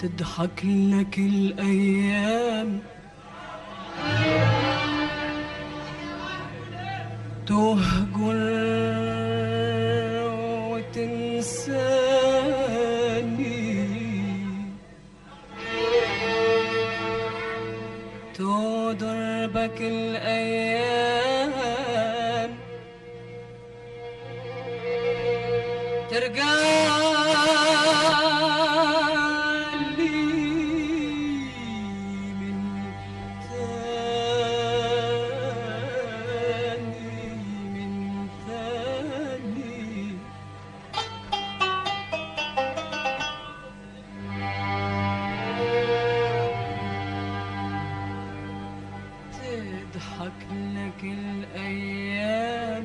تضحك لك الأيام. تهجر وتنساني. تضربك الأيام. ترجع تضحك لك الأيام.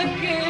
again.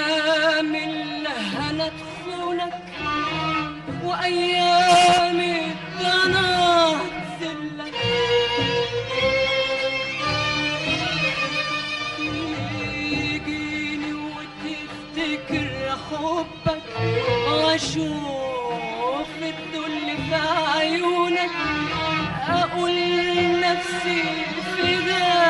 أيام لهنت خونك وأيام اتضنت ذلك يجيني وتفتكر حبك وأشوف الذل في عيونك. أقول لنفسي فداك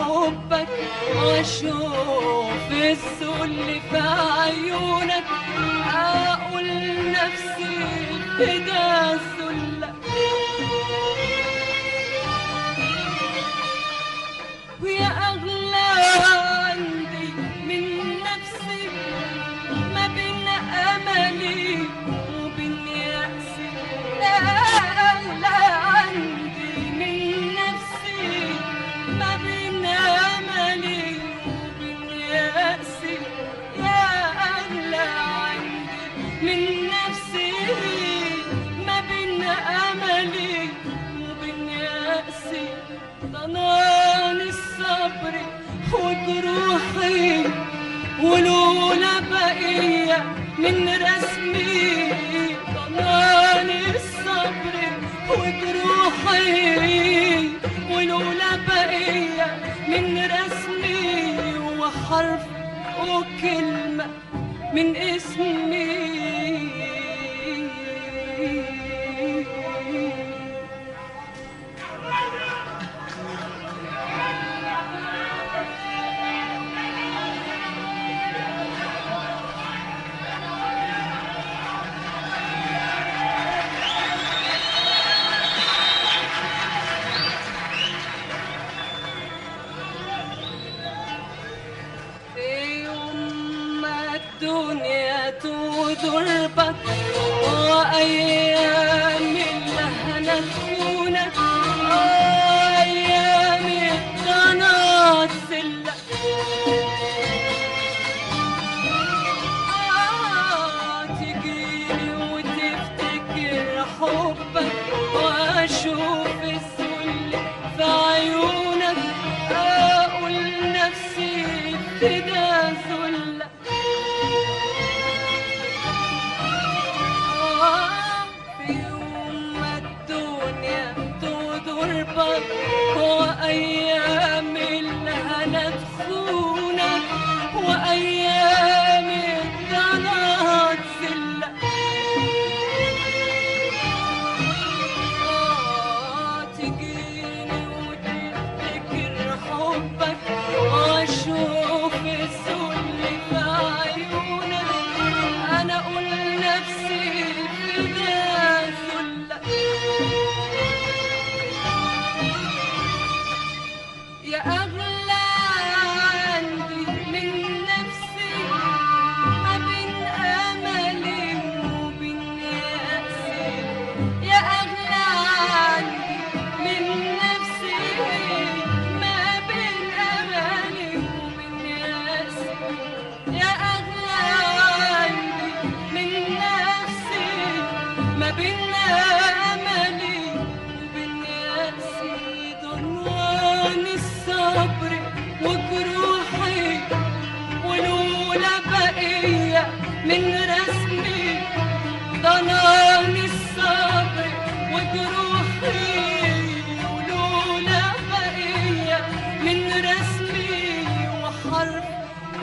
حبك واشوف الذل في عيونك أقول نفسي بداس عمري وجروحي ولولا بقية من رسمي. ضماني الصبر وجروحي ولولا بقية من رسمي. وحرف وكلمة من اسمي.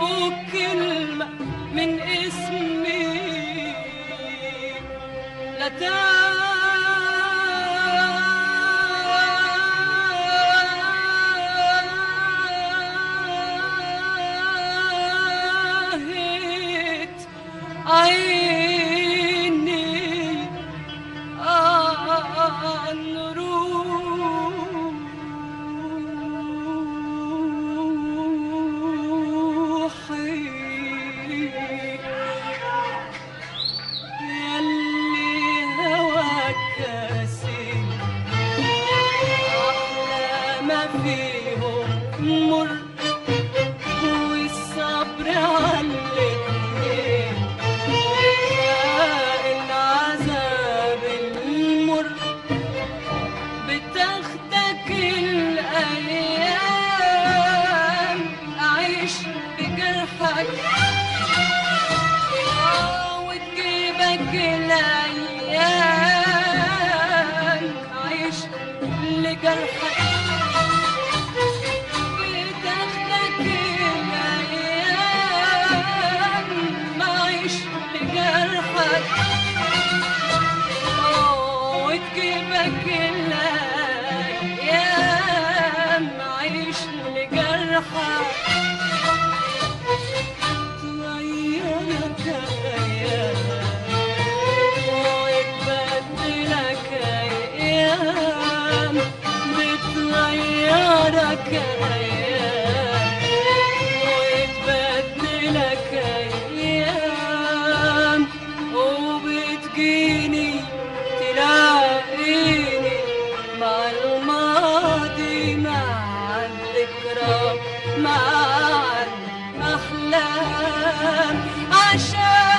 يمحو كلمة من اسمي. لا تعلم Yeah. I Hashem.